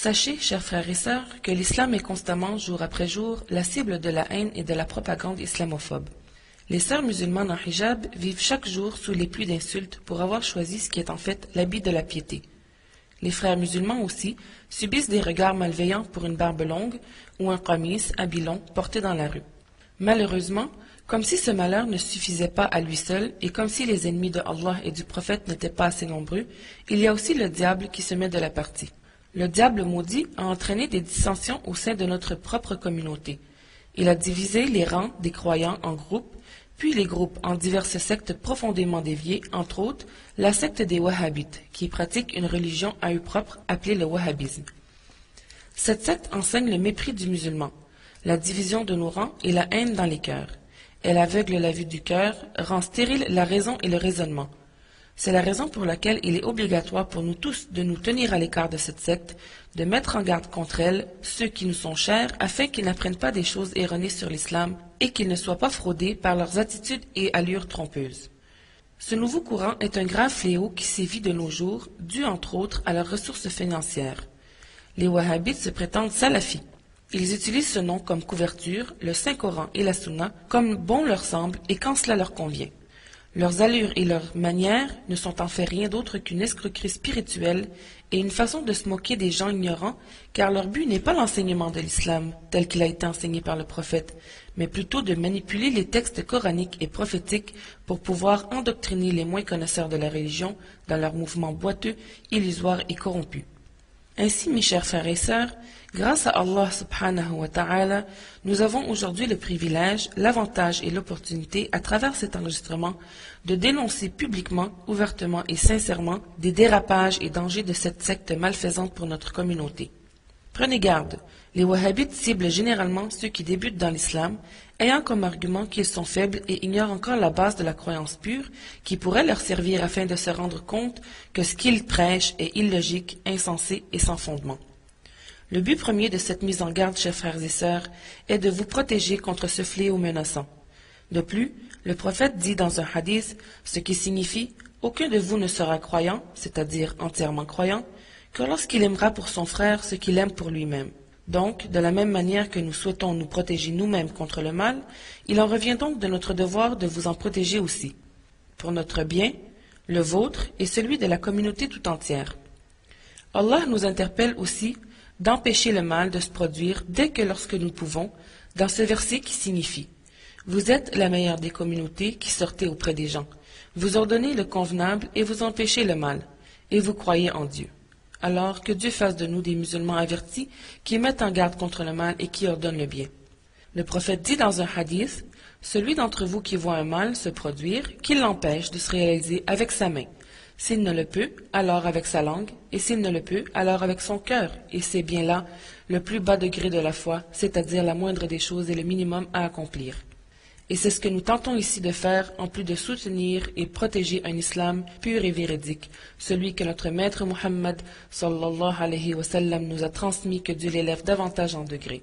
Sachez, chers frères et sœurs, que l'islam est constamment, jour après jour, la cible de la haine et de la propagande islamophobe. Les sœurs musulmanes en hijab vivent chaque jour sous les pluies d'insultes pour avoir choisi ce qui est en fait l'habit de la piété. Les frères musulmans aussi subissent des regards malveillants pour une barbe longue ou un qamis, habit long, porté dans la rue. Malheureusement, comme si ce malheur ne suffisait pas à lui seul, et comme si les ennemis de Allah et du prophète n'étaient pas assez nombreux, il y a aussi le diable qui se met de la partie. Le diable maudit a entraîné des dissensions au sein de notre propre communauté. Il a divisé les rangs des croyants en groupes, puis les groupes en diverses sectes profondément déviées, entre autres la secte des Wahhabites, qui pratique une religion à eux propre appelée le Wahhabisme. Cette secte enseigne le mépris du musulman, la division de nos rangs et la haine dans les cœurs. Elle aveugle la vue du cœur, rend stérile la raison et le raisonnement. C'est la raison pour laquelle il est obligatoire pour nous tous de nous tenir à l'écart de cette secte, de mettre en garde contre elle ceux qui nous sont chers, afin qu'ils n'apprennent pas des choses erronées sur l'islam et qu'ils ne soient pas fraudés par leurs attitudes et allures trompeuses. Ce nouveau courant est un grave fléau qui sévit de nos jours, dû entre autres à leurs ressources financières. Les wahhabites se prétendent salafis. Ils utilisent ce nom comme couverture, le Saint-Coran et la Sunna, comme bon leur semble et quand cela leur convient. Leurs allures et leurs manières ne sont en fait rien d'autre qu'une escroquerie spirituelle et une façon de se moquer des gens ignorants, car leur but n'est pas l'enseignement de l'islam, tel qu'il a été enseigné par le prophète, mais plutôt de manipuler les textes coraniques et prophétiques pour pouvoir endoctriner les moins connaisseurs de la religion dans leur mouvement boiteux, illusoire et corrompu. Ainsi, mes chers frères et sœurs, grâce à Allah subhanahu wa ta'ala, nous avons aujourd'hui le privilège, l'avantage et l'opportunité, à travers cet enregistrement, de dénoncer publiquement, ouvertement et sincèrement des dérapages et dangers de cette secte malfaisante pour notre communauté. Prenez garde, les wahhabites ciblent généralement ceux qui débutent dans l'islam, ayant comme argument qu'ils sont faibles et ignorent encore la base de la croyance pure, qui pourrait leur servir afin de se rendre compte que ce qu'ils prêchent est illogique, insensé et sans fondement. Le but premier de cette mise en garde, chers frères et sœurs, est de vous protéger contre ce fléau menaçant. De plus, le prophète dit dans un hadith, ce qui signifie Aucun de vous ne sera croyant, c'est-à-dire entièrement croyant, que lorsqu'il aimera pour son frère ce qu'il aime pour lui-même. Donc, de la même manière que nous souhaitons nous protéger nous-mêmes contre le mal, il en revient donc de notre devoir de vous en protéger aussi, pour notre bien, le vôtre et celui de la communauté tout entière. Allah nous interpelle aussi d'empêcher le mal de se produire dès que lorsque nous pouvons, dans ce verset qui signifie Vous êtes la meilleure des communautés qui sortez auprès des gens. Vous ordonnez le convenable et vous empêchez le mal, et vous croyez en Dieu. Alors que Dieu fasse de nous des musulmans avertis qui mettent en garde contre le mal et qui ordonnent le bien. Le prophète dit dans un hadith Celui d'entre vous qui voit un mal se produire, qu'il l'empêche de se réaliser avec sa main. S'il ne le peut, alors avec sa langue, et s'il ne le peut, alors avec son cœur. Et c'est bien là le plus bas degré de la foi, c'est-à-dire la moindre des choses et le minimum à accomplir. Et c'est ce que nous tentons ici de faire, en plus de soutenir et protéger un islam pur et véridique, celui que notre maître Muhammad sallallahu alayhi wa sallam nous a transmis, que Dieu l'élève davantage en degrés.